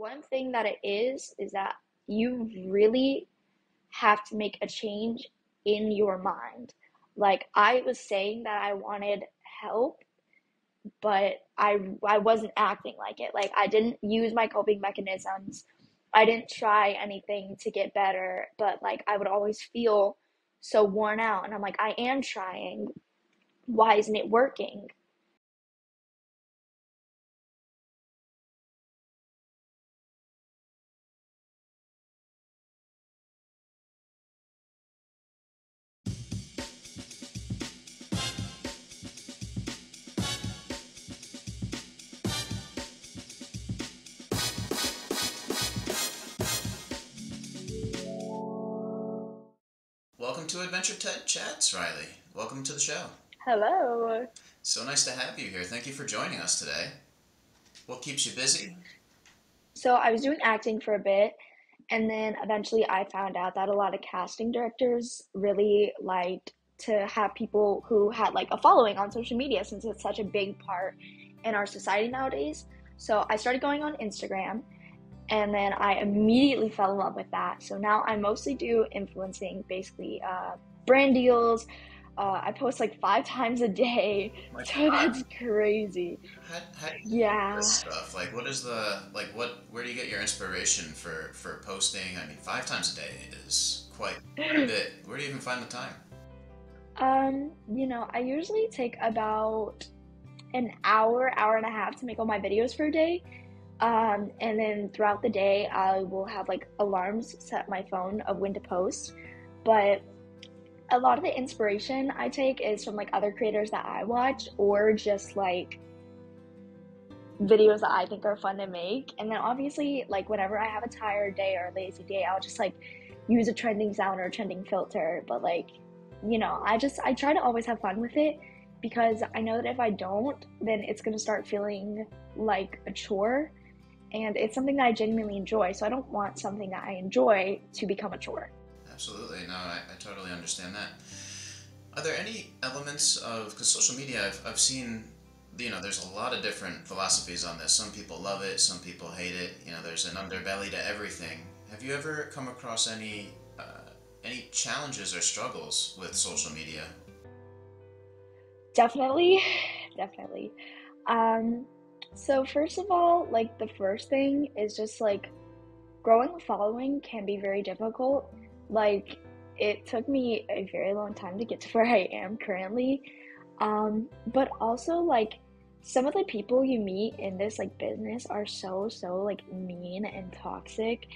one thing that it is is that you really have to make a change in your mind. Like I was saying that I wanted help, but I I wasn't acting like it. Like I didn't use my coping mechanisms. I didn't try anything to get better, but like I would always feel so worn out and I'm like I am trying. Why isn't it working? To Adventure Ted Chats, Righley. Welcome to the show. Hello. So nice to have you here. Thank you for joining us today. What keeps you busy? So I was doing acting for a bit and then eventually I found out that a lot of casting directors really liked to have people who had like a following on social media since it's such a big part in our society nowadays. So I started going on Instagram and then I immediately fell in love with that. So now I mostly do influencing, basically uh, brand deals. Uh, I post like five times a day, My so God. that's crazy. How, how do you do Yeah. this stuff? Like, what is the like? What? Where do you get your inspiration for for posting? I mean, five times a day is quite a bit. Where do you even find the time? Um, you know, I usually take about an hour, hour and a half to make all my videos for a day. Um, and then throughout the day, I will have like alarms set my phone of when to post. But a lot of the inspiration I take is from like other creators that I watch or just like videos that I think are fun to make. And then obviously, like whenever I have a tired day or a lazy day, I'll just like use a trending sound or a trending filter. But like, you know, I just I try to always have fun with it because I know that if I don't, then it's gonna start feeling like a chore. And it's something that I genuinely enjoy, so I don't want something that I enjoy to become a chore. Absolutely. No, I, I totally understand that. Are there any elements of because social media? I've I've seen. You know, there's a lot of different philosophies on this. Some people love it, some people hate it. You know, there's an underbelly to everything. Have you ever come across any uh, any challenges or struggles with social media? Definitely, definitely. Um, so first of all, like the first thing is just like growing a following can be very difficult. Like it took me a very long time to get to where I am currently. Um, but also like some of the people you meet in this like business are so so like mean and toxic.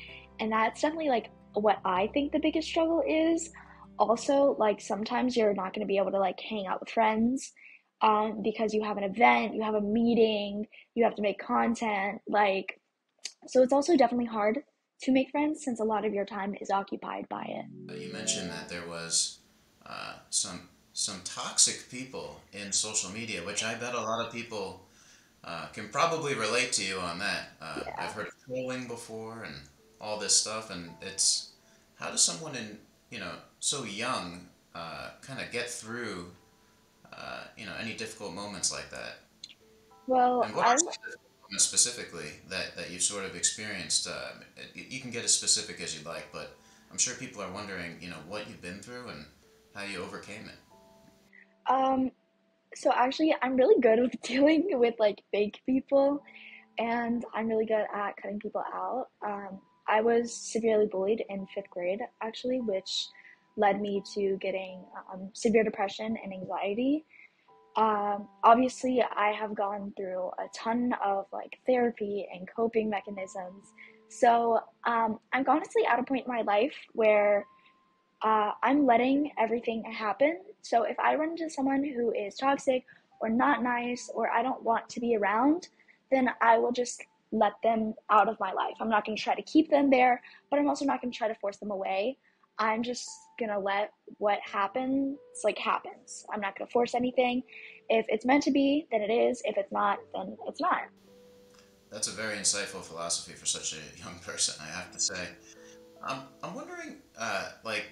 And that's definitely like what I think the biggest struggle is. Also, like sometimes you're not going to be able to like hang out with friends um, because you have an event, you have a meeting, you have to make content. Like, so it's also definitely hard to make friends since a lot of your time is occupied by it. You mentioned that there was uh, some some toxic people in social media, which I bet a lot of people uh, can probably relate to you on that. Uh, Yeah. I've heard of trolling before and all this stuff, and it's how does someone in you know so young uh, kind of get through uh, you know any difficult moments like that? Well, And what specifically that that you've sort of experienced? Uh, you can get as specific as you'd like, but I'm sure people are wondering, you know, what you've been through and how you overcame it. um so actually I'm really good with dealing with like fake people and I'm really good at cutting people out. Um, I was severely bullied in fifth grade actually, which led me to getting um, severe depression and anxiety. Um, obviously, I have gone through a ton of like therapy and coping mechanisms. So um, I'm honestly at a point in my life where uh, I'm letting everything happen. So if I run into someone who is toxic or not nice or I don't want to be around, then I will just let them out of my life. I'm not going to try to keep them there, but I'm also not going to try to force them away. I'm just to let what happens like happens. I'm not to force anything. If it's meant to be, then it is. If it's not, then it's not. That's a very insightful philosophy for such a young person, I have to say. Um, I'm wondering, uh, like,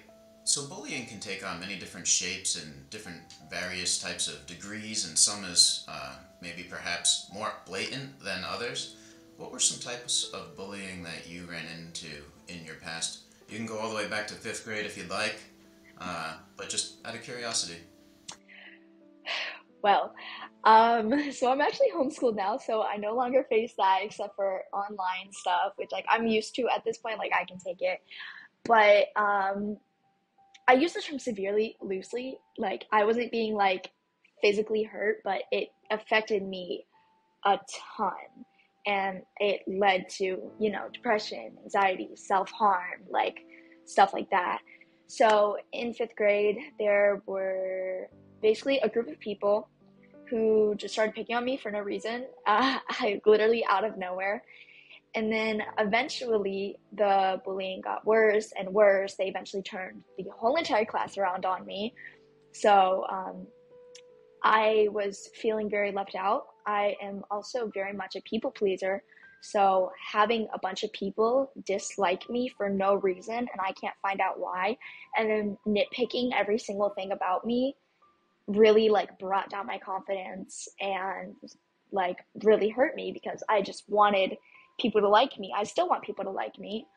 so bullying can take on many different shapes and different various types of degrees, and some is uh, maybe perhaps more blatant than others. what were some types of bullying that you ran into in your past? You can go all the way back to fifth grade if you'd like, uh, but just out of curiosity. Well, um, so I'm actually homeschooled now, so I no longer face that except for online stuff, which like I'm used to at this point. Like I can take it, but um, I use the term severely loosely. Like I wasn't being like physically hurt, but it affected me a ton, and it led to you know depression, anxiety, self harm, like stuff like that. So in fifth grade, there were basically a group of people who just started picking on me for no reason, uh, literally out of nowhere. And then eventually the bullying got worse and worse. They eventually turned the whole entire class around on me. So um, I was feeling very left out. I am also very much a people pleaser. So having a bunch of people dislike me for no reason and I can't find out why, and then nitpicking every single thing about me really like brought down my confidence and like really hurt me because I just wanted people to like me. I still want people to like me.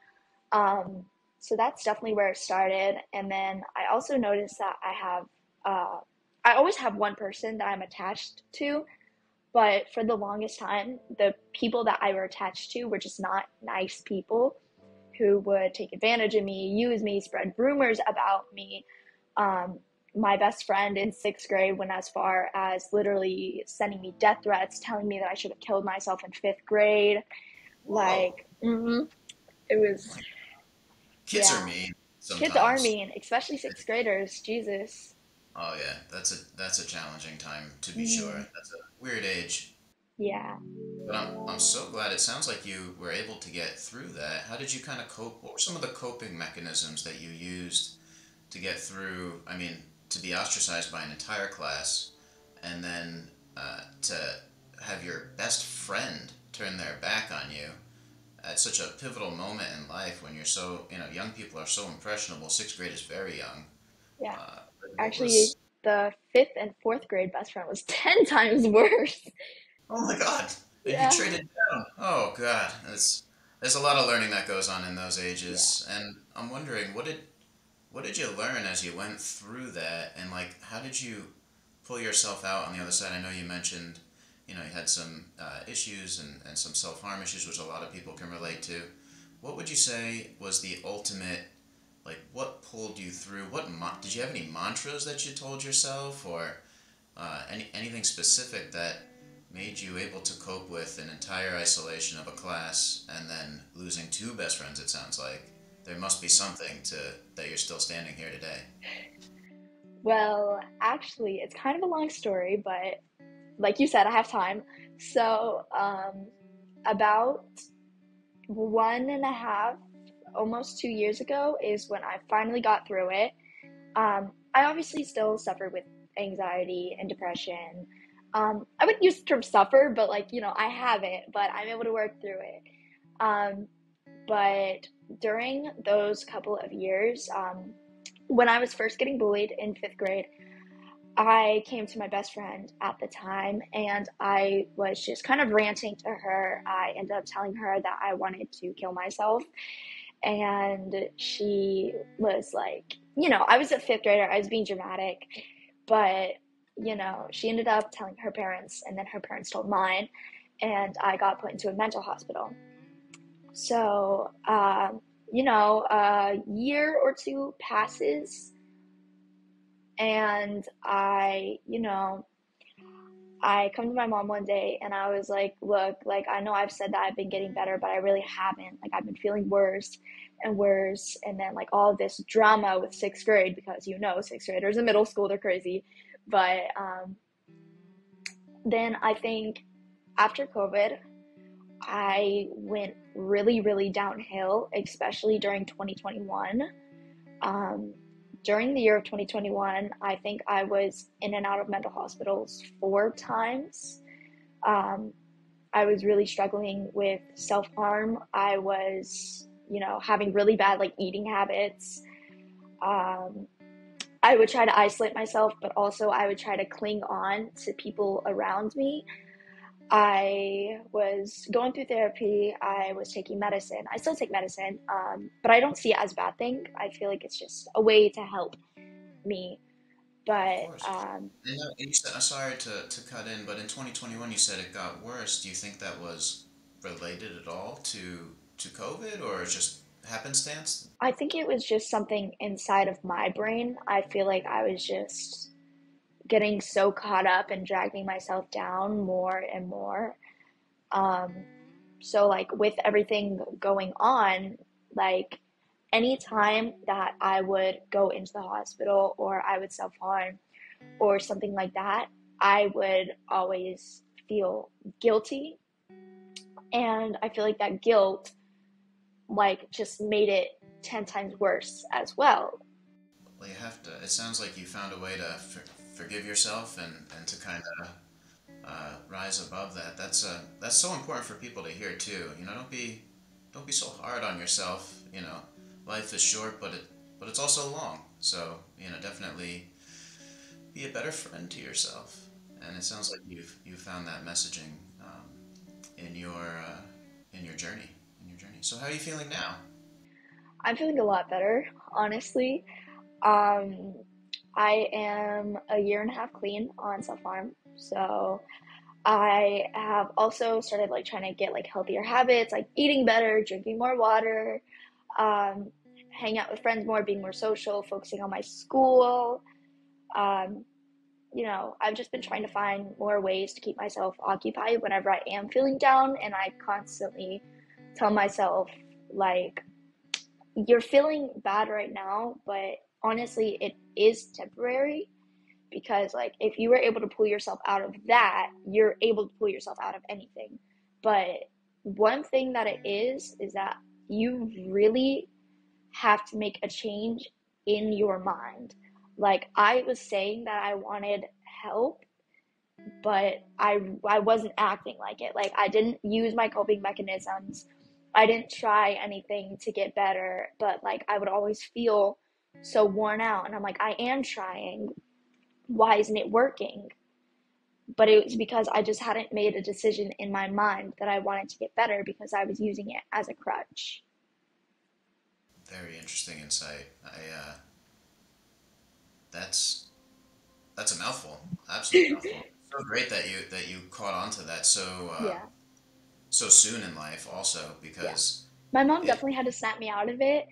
Um, so that's definitely where it started. And then I also noticed that I have, uh, I always have one person that I'm attached to, but for the longest time, the people that I were attached to were just not nice people who would take advantage of me, use me, spread rumors about me. Um, my best friend in sixth grade went as far as literally sending me death threats, telling me that I should have killed myself in fifth grade. Like, mm-hmm. it was. Kids yeah. are mean. Sometimes. Kids are mean, especially sixth graders. Jesus. Oh yeah, that's a that's a challenging time to be mm-hmm. sure. That's a weird age. Yeah. But I'm I'm so glad. It sounds like you were able to get through that. How did you kind of cope? What were some of the coping mechanisms that you used to get through? I mean, to be ostracized by an entire class, and then uh, to have your best friend turn their back on you at such a pivotal moment in life when you're so you know young people are so impressionable. Sixth grade is very young. Yeah. Uh, Actually, was... the fifth and fourth grade best friend was ten times worse. Oh my god! Yeah. You traded down. Oh god, it's there's a lot of learning that goes on in those ages, yeah. and I'm wondering what did what did you learn as you went through that and like how did you pull yourself out on the other side i know you mentioned you know you had some uh, issues and, and some self-harm issues which a lot of people can relate to what would you say was the ultimate like what pulled you through what did you have any mantras that you told yourself or uh, any, anything specific that made you able to cope with an entire isolation of a class and then losing two best friends it sounds like there must be something to that you're still standing here today. Well, actually, it's kind of a long story, but like you said, I have time. So, um, about one and a half, almost two years ago, is when I finally got through it. Um, I obviously still suffer with anxiety and depression. Um, I wouldn't use the term suffer, but like, you know, I have it, but I'm able to work through it. Um, but during those couple of years, um, when I was first getting bullied in fifth grade, I came to my best friend at the time and I was just kind of ranting to her. I ended up telling her that I wanted to kill myself. And she was like, you know, I was a fifth grader, I was being dramatic, but, you know, she ended up telling her parents, and then her parents told mine, and I got put into a mental hospital. So, um, you know, a year or two passes, and I, you know, I come to my mom one day and I was like, look, like, I know I've said that I've been getting better, but I really haven't. Like, I've been feeling worse and worse. And then, like, all this drama with sixth grade, because you know, sixth graders in middle school, they're crazy. But um, then I think after COVID, I went really, really downhill, especially during 2021. Um, during the year of 2021, I think I was in and out of mental hospitals four times. Um, I was really struggling with self harm. I was, you know, having really bad like eating habits. Um, I would try to isolate myself, but also I would try to cling on to people around me I was going through therapy. I was taking medicine. I still take medicine, um, but I don't see it as a bad thing. I feel like it's just a way to help me. But um, And you said, I'm sorry to, to cut in, but in 2021 you said it got worse. Do you think that was related at all to to COVID or just happenstance? I think it was just something inside of my brain. I feel like I was just getting so caught up and dragging myself down more and more. Um, so like with everything going on, like anytime that I would go into the hospital or I would self-harm or something like that, I would always feel guilty. And I feel like that guilt like just made it 10 times worse as well. Well, you have to. It sounds like you found a way to forgive yourself and, and to kind of uh, rise above that. That's uh, that's so important for people to hear too. You know, don't be don't be so hard on yourself. You know, life is short, but it but it's also long. So you know, definitely be a better friend to yourself. And it sounds like you've you found that messaging um, in your uh, in your journey in your journey. So how are you feeling now? I'm feeling a lot better, honestly. Um, I am a year and a half clean on self harm. So I have also started like trying to get like healthier habits, like eating better, drinking more water, um, hang out with friends more, being more social, focusing on my school. Um, you know, I've just been trying to find more ways to keep myself occupied whenever I am feeling down, and I constantly tell myself, like, you're feeling bad right now, but honestly, it is temporary because, like, if you were able to pull yourself out of that, you're able to pull yourself out of anything. But one thing that it is, is that you really have to make a change in your mind. Like, I was saying that I wanted help, but I I wasn't acting like it. Like I didn't use my coping mechanisms. I didn't try anything to get better, but like I would always feel so worn out and I'm like I am trying. Why isn't it working? But it was because I just hadn't made a decision in my mind that I wanted to get better because I was using it as a crutch. Very interesting insight. I uh, that's that's a mouthful. Absolutely mouthful. So great that you that you caught on to that so uh, Yeah. so soon in life, also Yeah. because My mom it. definitely had to snap me out of it.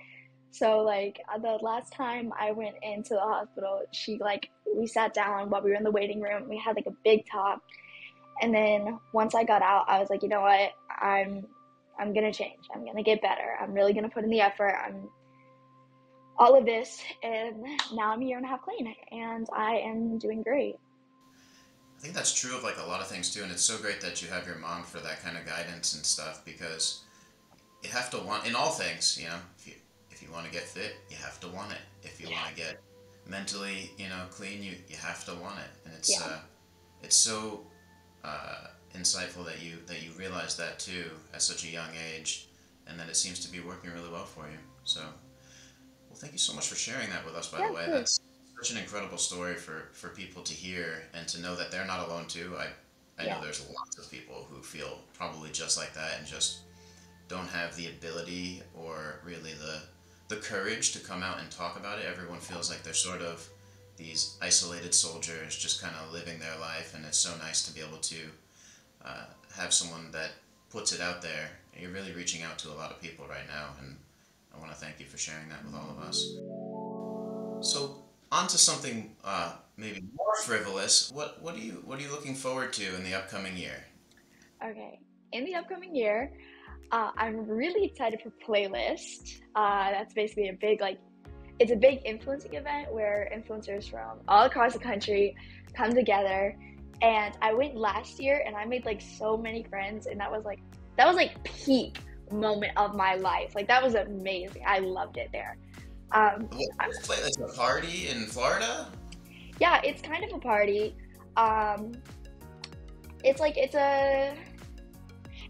So like uh, the last time I went into the hospital, she like we sat down while we were in the waiting room. We had like a big talk, and then once I got out, I was like, you know what? I'm I'm gonna change. I'm gonna get better. I'm really gonna put in the effort. I'm all of this, and now I'm a year and a half clean, and I am doing great. I think that's true of like a lot of things too, and it's so great that you have your mom for that kind of guidance and stuff because you have to want in all things. You know, if you you want to get fit, you have to want it. If you want to get mentally, you know, clean, you you have to want it, and it's yeah, uh, it's so uh, insightful that you that you realize that too at such a young age, and that it seems to be working really well for you. So, well, thank you so much for sharing that with us. By yeah, the way, course. that's such an incredible story for for people to hear and to know that they're not alone too. I I know Yeah, there's lots of people who feel probably just like that and just don't have the ability or really the the courage to come out and talk about it. Everyone feels like they're sort of these isolated soldiers just kind of living their life, and it's so nice to be able to uh, have someone that puts it out there. You're really reaching out to a lot of people right now, and I want to thank you for sharing that with all of us. So, on to something uh, maybe more frivolous. What what are you what are you looking forward to in the upcoming year? Okay. In the upcoming year, uh, I'm really excited for Playlist. Uh, that's basically a big like it's a big influencing event where influencers from all across the country come together. And I went last year and I made like so many friends and that was like that was like peak moment of my life. Like that was amazing. I loved it there. Um, What I- was like a party in Florida? yeah, it's kind of a party. Um, it's like it's a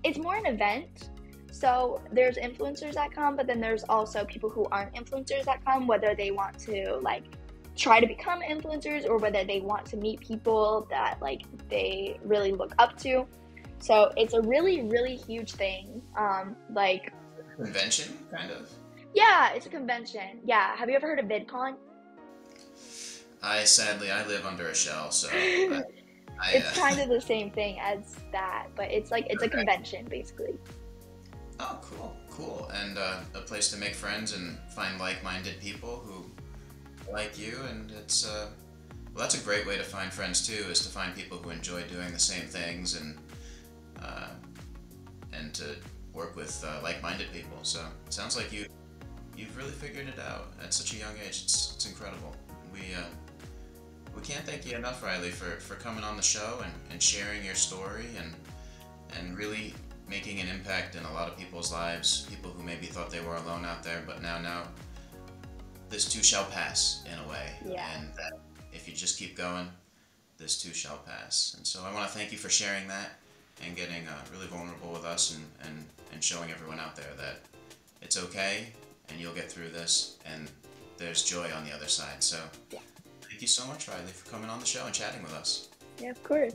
it's more an event. So there's influencers that come, but then there's also people who aren't influencers that come, whether they want to like try to become influencers or whether they want to meet people that like they really look up to. So it's a really, really huge thing. Um, like Convention, kind of. yeah, it's a convention. Yeah, have you ever heard of VidCon? I sadly I live under a shell, so I, I, It's uh, kind of the same thing as that, but it's like it's a convention basically. Oh, cool, cool, and uh, a place to make friends and find like-minded people who like you, and it's uh, well, that's a great way to find friends too, is to find people who enjoy doing the same things and uh, and to work with uh, like-minded people. So it sounds like you you've really figured it out at such a young age. It's it's incredible. We uh, we can't thank you enough, Righley, for, for coming on the show and, and sharing your story and and really making an impact in a lot of people's lives. People who maybe thought they were alone out there, but now now this too shall pass in a way. Yeah. And that if you just keep going, this too shall pass. And so I want to thank you for sharing that and getting uh, really vulnerable with us and, and, and showing everyone out there that it's okay and you'll get through this and there's joy on the other side. So Yeah. thank you so much, Righley, for coming on the show and chatting with us. Yeah, of course.